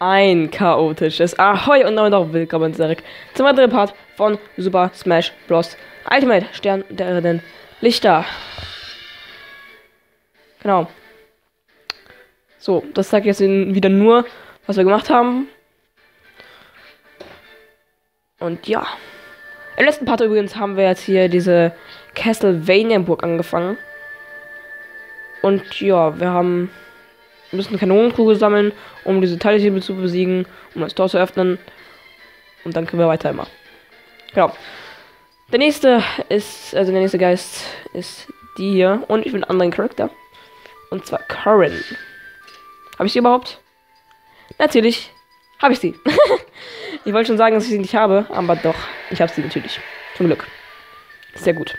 ein chaotisches Ahoi und damit auch willkommen zurück zum weiteren Part von Super Smash Bros. Ultimate Stern der Lichter. Genau. So, das zeigt jetzt wieder nur, was wir gemacht haben. Und ja. Im letzten Part übrigens haben wir jetzt hier diese Castlevania-Burg angefangen. Und ja, wir haben ein bisschen Kanonenkugel sammeln, um diese Teilchen zu besiegen, um das Tor zu öffnen. Und dann können wir weiter immer. Genau. Der nächste ist, also der nächste Geist ist die hier. Und ich bin einen anderen Charakter. Und zwar Corin. Habe ich sie überhaupt? Natürlich habe ich sie. ich wollte schon sagen, dass ich sie nicht habe, aber doch, ich habe sie natürlich. Zum Glück. Sehr gut.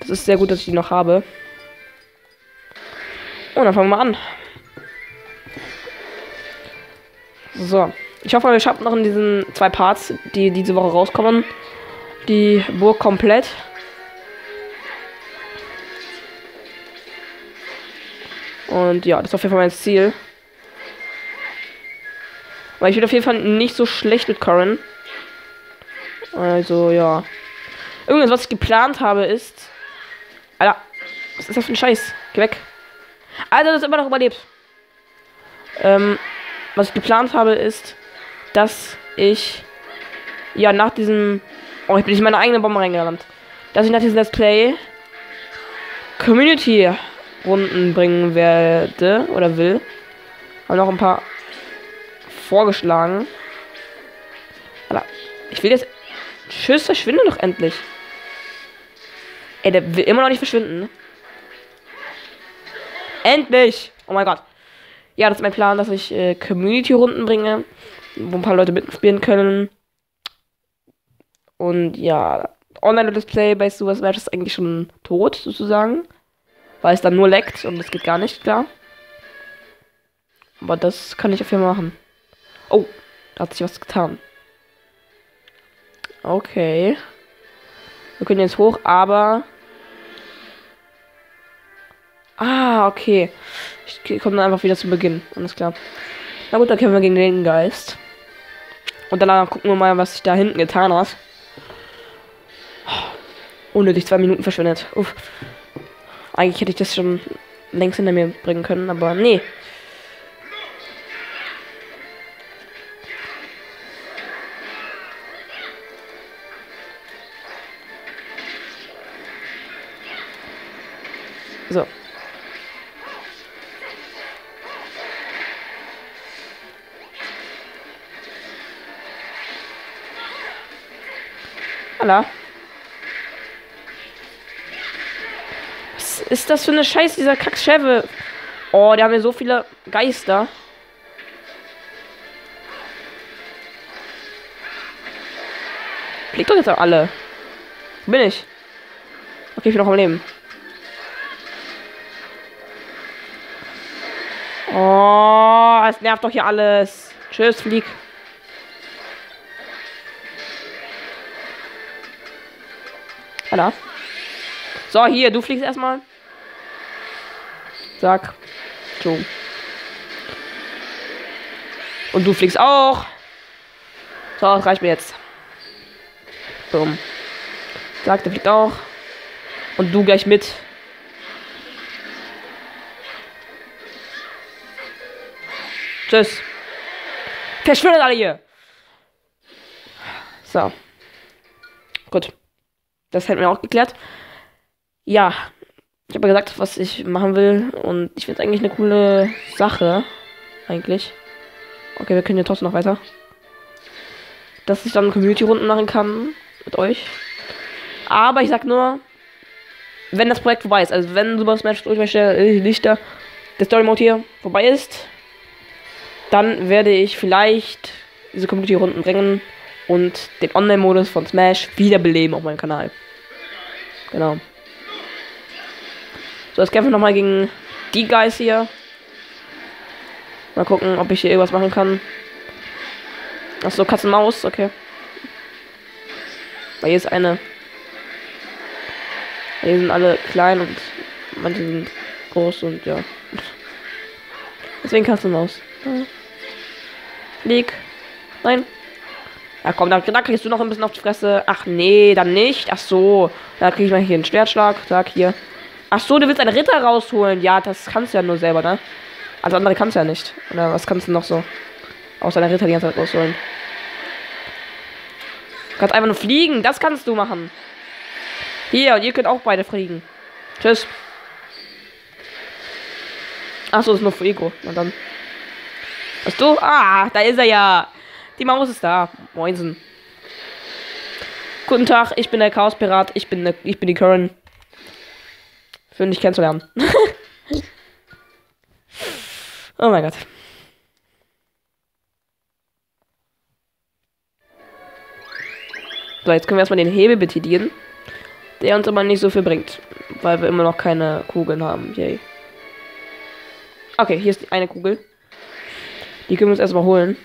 Das ist sehr gut, dass ich die noch habe. Und dann fangen wir an. So. Ich hoffe, wir schaffen noch in diesen zwei Parts, die diese Woche rauskommen, die Burg komplett. Und ja, das ist auf jeden Fall mein Ziel. Weil ich bin auf jeden Fall nicht so schlecht mit Corin. Also, ja. Irgendwas, was ich geplant habe, ist. Alter, was ist das für ein Scheiß? Geh weg. Alter, das immer noch überlebt. Ähm, was ich geplant habe, ist, dass ich. Ja, nach diesem. Oh, ich bin nicht in meine eigene Bombe reingerannt. Dass ich nach diesem Let's Play Community Runden bringen werde oder will. Habe noch ein paar vorgeschlagen. Aber ich will jetzt. Tschüss, verschwinde doch endlich. Ey, der will immer noch nicht verschwinden. Endlich! Oh mein Gott. Ja, das ist mein Plan, dass ich äh, Community-Runden bringe, wo ein paar Leute mitspielen können. Und ja, Online-Display bei Super Smash ist eigentlich schon tot, sozusagen. Weil es dann nur leckt und es geht gar nicht, klar. Aber das kann ich auf jeden Fall machen. Oh, da hat sich was getan. Okay. Wir können jetzt hoch, aber. Ah, okay. Ich komme dann einfach wieder zu Beginn. Alles klar. Na gut, dann kämpfen wir gegen den Geist. Und danach gucken wir mal, was sich da hinten getan hat. Unnötig zwei Minuten verschwendet. Uff. Eigentlich hätte ich das schon längst hinter mir bringen können, aber nee. So. Hallo. Was ist das für eine Scheiße, dieser Kackschäve? Oh, die haben ja so viele Geister. Fliegt doch jetzt auch alle. Bin ich? Okay, ich bin noch am Leben. Oh, es nervt doch hier alles. Tschüss, flieg. Hallo. So, hier, du fliegst erstmal. Sag. So. Und du fliegst auch. So, das reicht mir jetzt. Boom. Sag, der fliegt auch. Und du gleich mit. Tschüss. Verschwindet alle hier. So. Gut. Das hätten wir auch geklärt. Ja. Ich habe ja gesagt, was ich machen will. Und ich finde es eigentlich eine coole Sache. Eigentlich. Okay, wir können hier trotzdem noch weiter. Dass ich dann Community-Runden machen kann. Mit euch. Aber ich sag nur, wenn das Projekt vorbei ist, also wenn Super Smash Ultimate äh, Lichter, der Story Mode hier vorbei ist, dann werde ich vielleicht diese Community-Runden bringen und den Online-Modus von Smash wiederbeleben auf meinem Kanal. Genau. So, jetzt kämpfen wir nochmal gegen die Guys hier. Mal gucken, ob ich hier irgendwas machen kann. Achso, Katzen Maus, okay. Weil hier ist eine. Hier sind alle klein und manche sind groß und ja. Deswegen Katzen Maus. Ja. Flieg. Nein. Ja, komm, da, da kriegst du noch ein bisschen auf die Fresse. Ach nee, dann nicht. Ach so. Da krieg ich mal hier einen Schwertschlag. Sag hier. Ach so, du willst einen Ritter rausholen. Ja, das kannst du ja nur selber, ne? Also andere kannst du ja nicht. Oder was kannst du noch so? Außer einer Ritter die ganze Zeit rausholen. Du kannst einfach nur fliegen. Das kannst du machen. Hier, ihr könnt auch beide fliegen. Tschüss. Achso, ist nur für Ego. Na dann. Was du? Ah, da ist er ja. Die Maus ist da. Moinsen. Guten Tag, ich bin der Chaos-Pirat. Ich bin, ne, ich bin die Curran. Schön, dich kennenzulernen. oh mein Gott. So, jetzt können wir erstmal den Hebel betätigen. Der uns aber nicht so viel bringt. Weil wir immer noch keine Kugeln haben. Yay. Okay, hier ist eine Kugel. Die können wir uns erstmal holen.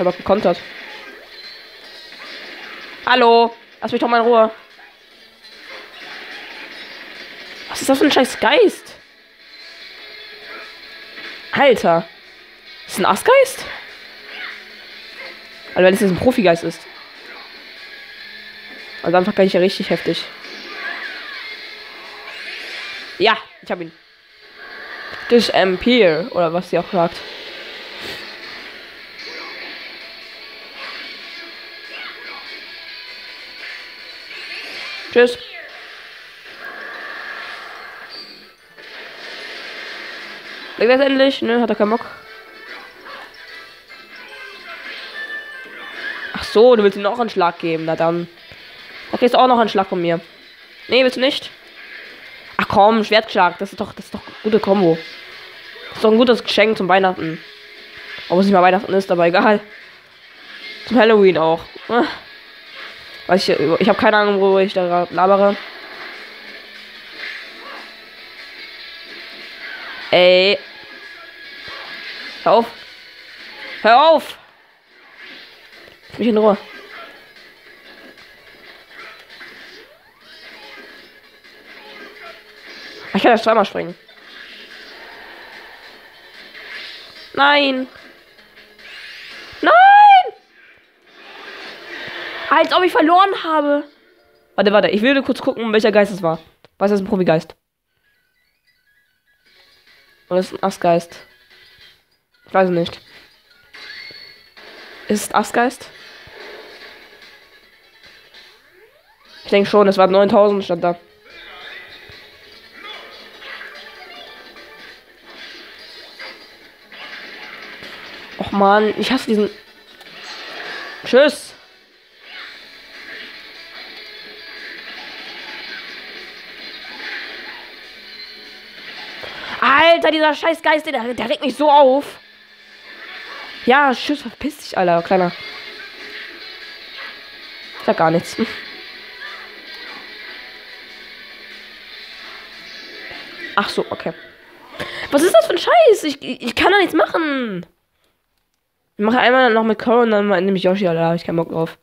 Ich habe gekontert. Hallo, lass mich doch mal in Ruhe. Was ist das für ein scheiß Geist? Alter. Ist ein Astgeist? Also wenn es jetzt ein Profigeist ist. Also einfach kann ich ja richtig heftig. Ja, ich habe ihn. Das Empire, oder was sie auch sagt. Tschüss. Das endlich, ne? Hat er keinen Bock. Ach so, du willst ihm auch einen Schlag geben. Na dann. Da kriegst du auch noch einen Schlag von mir. Nee, willst du nicht? Ach komm, Schwertschlag. Das ist doch, das ist doch gute Kombo. Das ist doch ein gutes Geschenk zum Weihnachten. Obwohl es nicht mal Weihnachten ist, aber egal. Zum Halloween auch. Weiß ich, ich habe keine Ahnung, wo ich da labere. Ey. Hör auf. Hör auf. Mich in Ruhe. Ich kann ja zweimal springen. Nein! Als ob ich verloren habe. Warte, warte. Ich will kurz gucken, welcher Geist es war. Was ist ein Profi-Geist? Oder ist ein Astgeist? Ich weiß es nicht. Ist es Astgeist? Ich denke schon, es war 9000 stand da. Och man, ich hasse diesen. Tschüss. Dieser scheiß Geist, der, der regt mich so auf. Ja, tschüss, verpiss dich, Alter, kleiner. Ich sag gar nichts. Ach so, okay. Was ist das für ein Scheiß? Ich, ich kann da nichts machen. Ich mache einmal noch mit Cole und dann nehme ich Yoshi, Alter. Da habe ich keinen Bock drauf.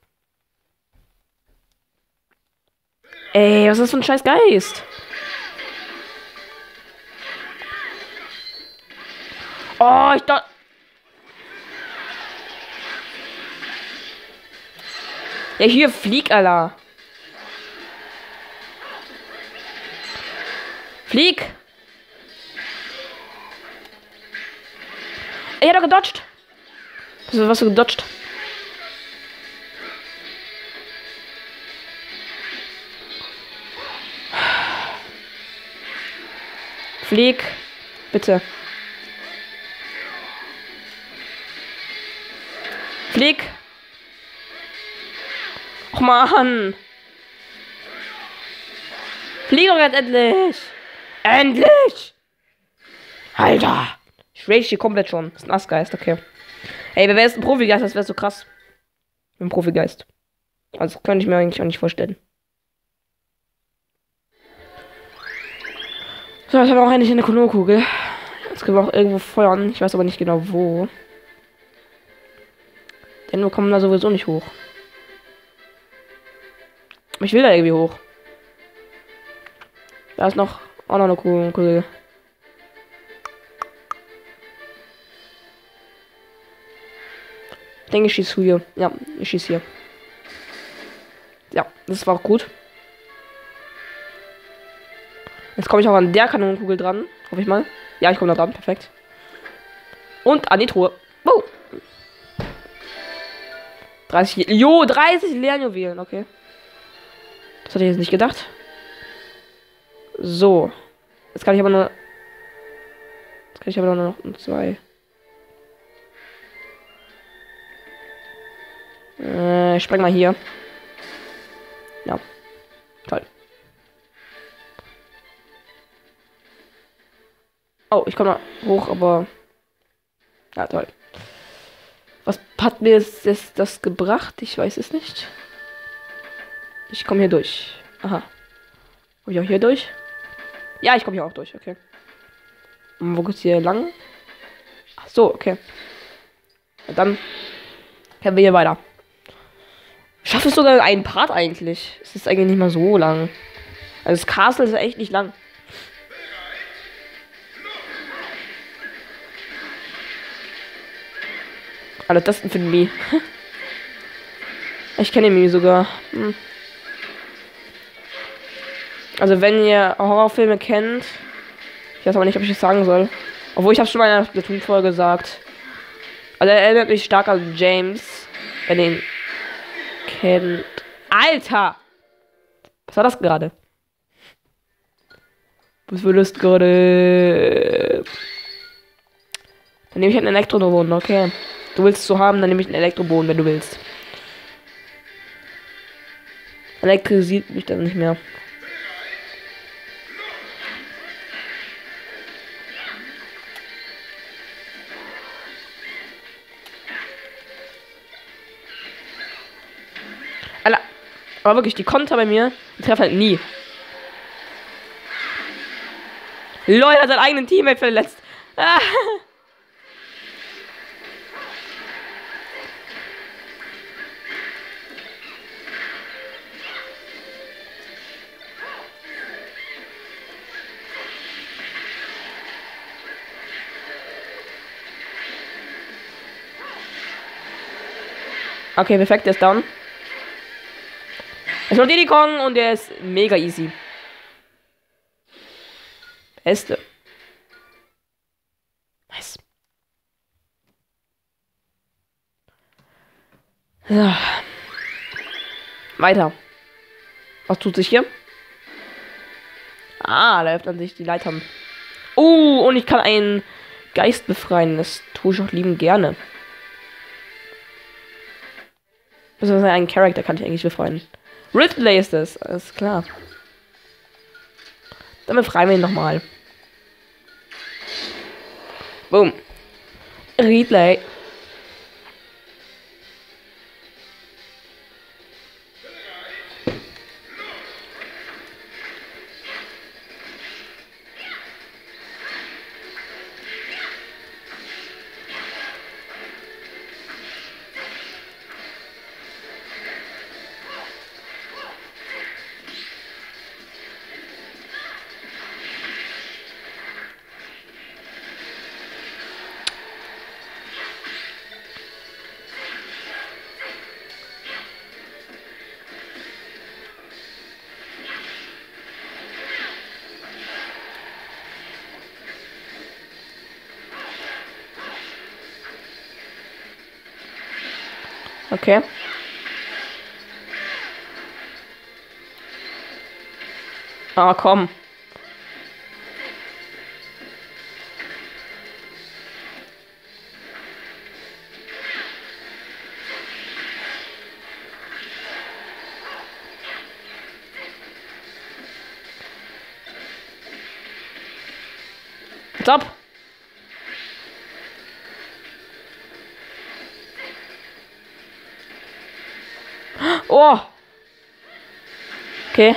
Ey, was ist das für ein scheiß Geist? Oh, ich dachte. Ja, hier flieg, Alter. Flieg. Er hat doch gedodged. Was, was du gedodged? Flieg. Bitte. Flieg. Och man. Flieg doch jetzt endlich. Endlich. Alter. Ich rage hier komplett schon. Das ist ein Assgeist, okay. Ey, wer wäre jetzt ein Profigeist? Das wäre so krass. Ein Profigeist. Also könnte ich mir eigentlich auch nicht vorstellen. So, jetzt haben wir auch endlich eine Kono-Kugel. Jetzt können wir auch irgendwo feuern. Ich weiß aber nicht genau wo. Denn wir kommen da sowieso nicht hoch. ich will da irgendwie hoch. Da ist noch auch noch eine Kugel. Ich denke, ich schieße hier. Ja, ich schieße hier. Ja, das war auch gut. Jetzt komme ich auch an der Kanonenkugel dran. Hoffe ich mal. Ja, ich komme da dran. Perfekt. Und an die Truhe. 30. Jo, 30 Lernjuwelen. Okay. Das hatte ich jetzt nicht gedacht. So. Jetzt kann ich aber nur. Jetzt kann ich aber nur noch zwei. Äh, ich spreng mal hier. Ja. Toll. Oh, ich komme hoch, aber. Ja, toll. Hat mir das, das gebracht? Ich weiß es nicht. Ich komme hier durch. Aha. Komme ich auch hier durch? Ja, ich komme hier auch durch, okay. Und wo geht's hier lang? Ach so, okay. Und dann können wir hier weiter. Schaffe es sogar einen Part eigentlich. Es ist eigentlich nicht mal so lang. Also das Castle ist echt nicht lang. Alter, das ist ein Mii. ich kenne den Mii sogar. Hm. Also wenn ihr Horrorfilme kennt, ich weiß aber nicht, ob ich das sagen soll. Obwohl ich habe schon mal in der Splatoon-Folge gesagt. Also er erinnert mich stark an James, wer den kennt. Alter! Was war das gerade? Was würdest gerade? Dann nehme ich einen Elektroboden, okay. Du willst es so haben, dann nehme ich einen Elektroboden, wenn du willst. Elektrisiert mich dann nicht mehr. Aber wirklich, die Konter bei mir, die treffen halt nie. Leute hat sein eigenen Teammate verletzt. Ah. Okay, perfekt, der ist down. Es kommt Diddy Kong und der ist mega easy. Beste. Nice. So. Weiter. Was tut sich hier? Ah, da öffnen sich die Leitern. Oh, und ich kann einen Geist befreien. Das tue ich auch lieben gerne. Beziehungsweise einen Charakter kann ich eigentlich befreien. Ridley ist es. Alles klar. Dann befreien wir ihn nochmal. Boom. Ridley. Okay. Ah, komm. Okay.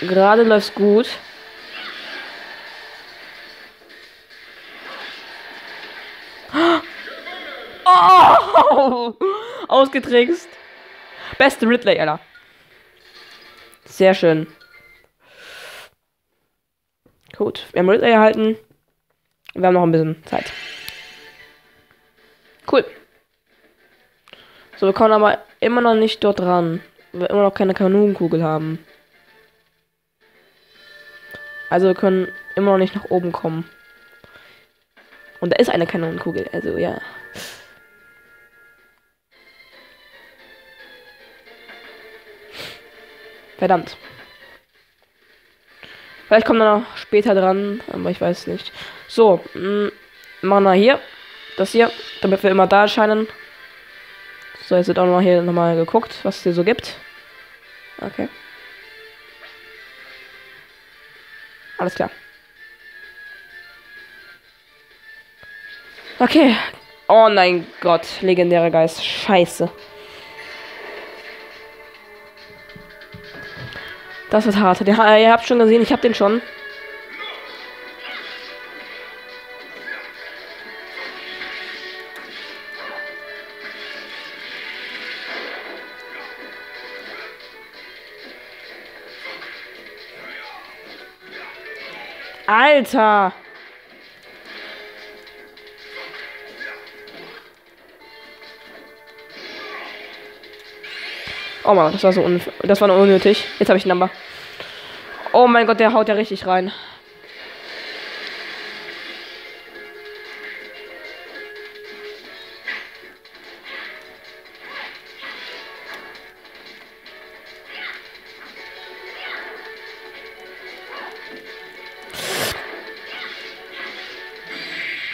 Gerade läuft's gut. Oh! Ausgetrickst. Beste Ridley, Alter. Sehr schön. Gut, wir haben Ridley erhalten. Wir haben noch ein bisschen Zeit. Cool. So, wir kommen aber immer noch nicht dort ran. Wir immer noch keine Kanonenkugel haben. Also wir können immer noch nicht nach oben kommen. Und da ist eine Kanonenkugel, also ja. Verdammt. Vielleicht kommt er noch später dran, aber ich weiß nicht. So, mh, machen wir hier. Das hier, damit wir immer da erscheinen. So, jetzt wird auch noch hier nochmal geguckt, was es hier so gibt. Okay. Alles klar. Okay. Oh mein Gott, legendärer Geist. Scheiße. Das ist hart. Den, ihr habt schon gesehen, ich hab den schon. Alter! Oh Mann, das war so un das war unnötig. Jetzt habe ich ein Number. Oh mein Gott, der haut ja richtig rein.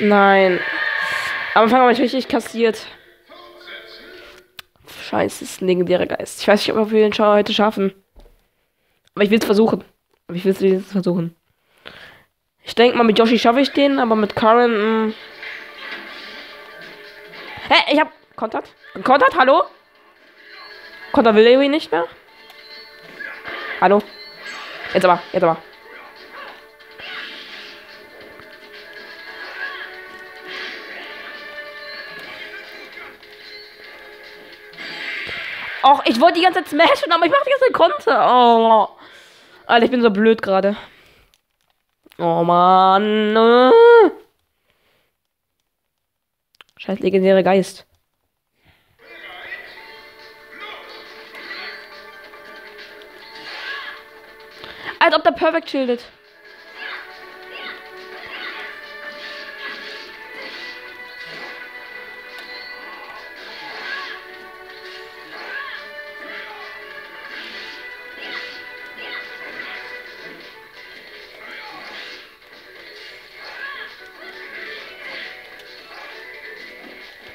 Nein. Am Anfang habe ich richtig kassiert. Scheiße, ist ein legendärer Geist. Ich weiß nicht, ob wir den heute schaffen. Aber ich will es versuchen. Aber ich will es versuchen. Ich denke mal, mit Yoshi schaffe ich den, aber mit Karen. Hm. Hä, hey, ich hab Kontakt. Kontakt, hallo? Kontakt will irgendwie nicht mehr. Hallo? Jetzt aber, jetzt aber. Och, ich wollte die ganze Zeit smashen, aber ich mach die ganze Zeit Konter. Oh. Alter, ich bin so blöd gerade. Oh Mann. Scheiß legendäre Geist. Als ob der perfekt schildet.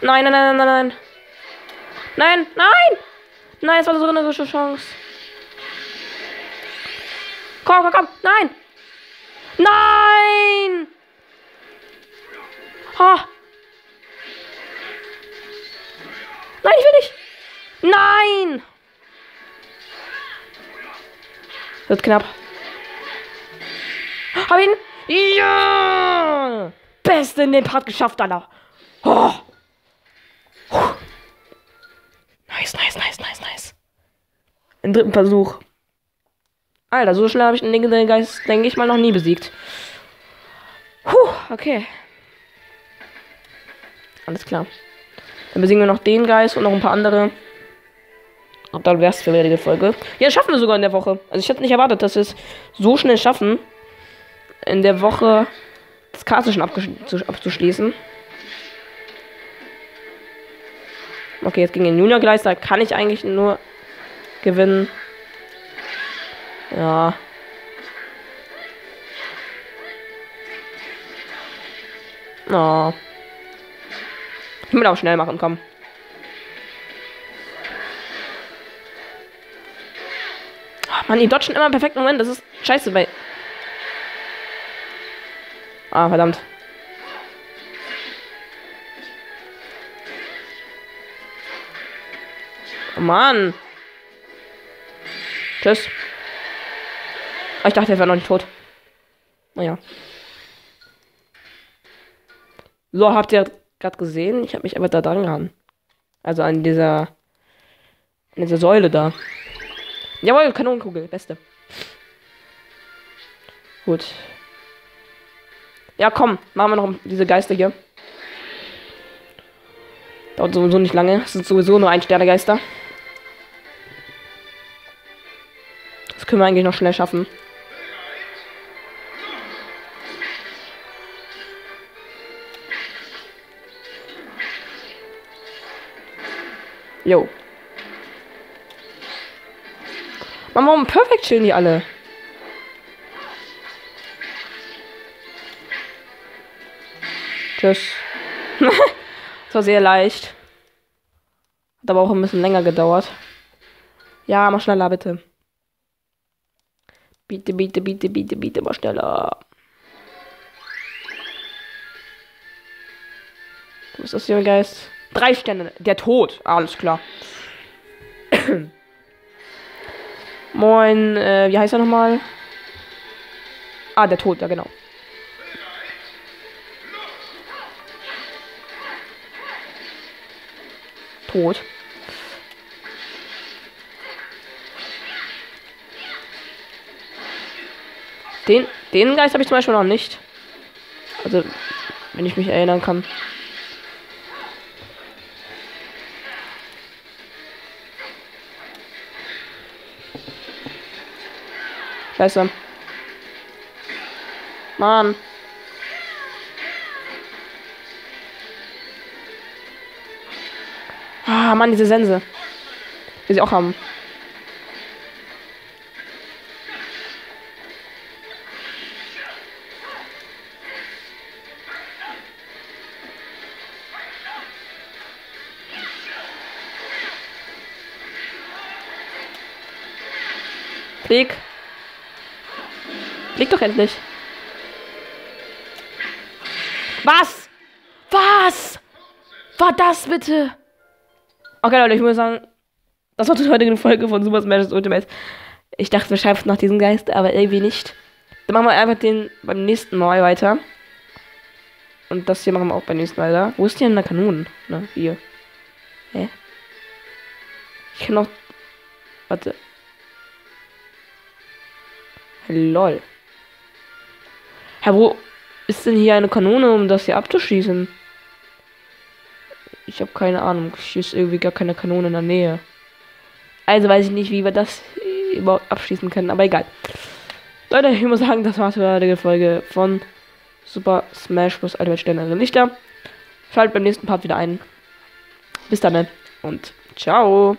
Nein, nein, nein, nein, nein. Nein, nein! Nein, es war so eine gute Chance. Komm, komm, komm. Nein! Nein! Ha! Nein, ich will nicht! Nein! Wird knapp. Hab ihn! Ja! Beste in dem Part geschafft, Alter. Oh. Nice, nice, nice, nice, nice. Im dritten Versuch. Alter, so schnell habe ich den legendären Geist, denke ich mal, noch nie besiegt. Puh, okay. Alles klar. Dann besiegen wir noch den Geist und noch ein paar andere. Und dann wär's für die Folge. Ja, schaffen wir sogar in der Woche. Also ich hätte nicht erwartet, dass wir es so schnell schaffen, in der Woche das Karte schon abzuschließen. Okay, jetzt gegen den Junior Gleis, da kann ich eigentlich nur gewinnen. Ja. Oh. Ich will auch schnell machen, komm. Oh, Mann, die dodgen immer im Moment. Das ist scheiße bei. Ah, verdammt. Oh Mann. Tschüss. Oh, ich dachte, er wäre noch nicht tot. Naja. So, habt ihr gerade gesehen? Ich habe mich aber da dran gehauen. Also an dieser In dieser Säule da. Jawohl, Kanonenkugel. Beste. Gut. Ja, komm. Machen wir noch diese Geister hier. Dauert sowieso nicht lange. Es sind sowieso nur ein Sternegeister. Das können wir eigentlich noch schnell schaffen. Jo. Mann, warum perfekt chillen die alle? Tschüss. das war sehr leicht. Hat aber auch ein bisschen länger gedauert. Ja, mach schneller, bitte. Bitte, bitte, bitte, bitte, bitte, mal schneller. Wo ist das, junge Geist? Drei Sterne. Der Tod. Alles klar. Moin, äh, wie heißt er nochmal? Ah, der Tod, ja genau. Tod. Den, den Geist habe ich zum Beispiel noch nicht. Also, wenn ich mich erinnern kann. Scheiße. Mann. Ah, Mann, diese Sense. Will sie auch haben. Flieg. Flieg doch endlich. Was? Was? War das bitte? Okay, Leute, ich muss sagen, das war die heutige Folge von Super Smash Ultimate. Ich dachte, wir schaffen noch diesen Geist, aber irgendwie nicht. Dann machen wir einfach den beim nächsten Mal weiter. Und das hier machen wir auch beim nächsten Mal da. Wo ist denn der Kanonen? Ne, hier. Hä? Ich kann noch. Warte. Lol. Herr, wo ist denn hier eine Kanone, um das hier abzuschießen? Ich habe keine Ahnung. Hier ist irgendwie gar keine Kanone in der Nähe. Also weiß ich nicht, wie wir das überhaupt abschließen können, aber egal. Leute, ich muss sagen, das war's für die Folge von Super Smash Bros. Ultimate Sterne Lichter. Schaltet beim nächsten Part wieder ein. Bis dann und ciao.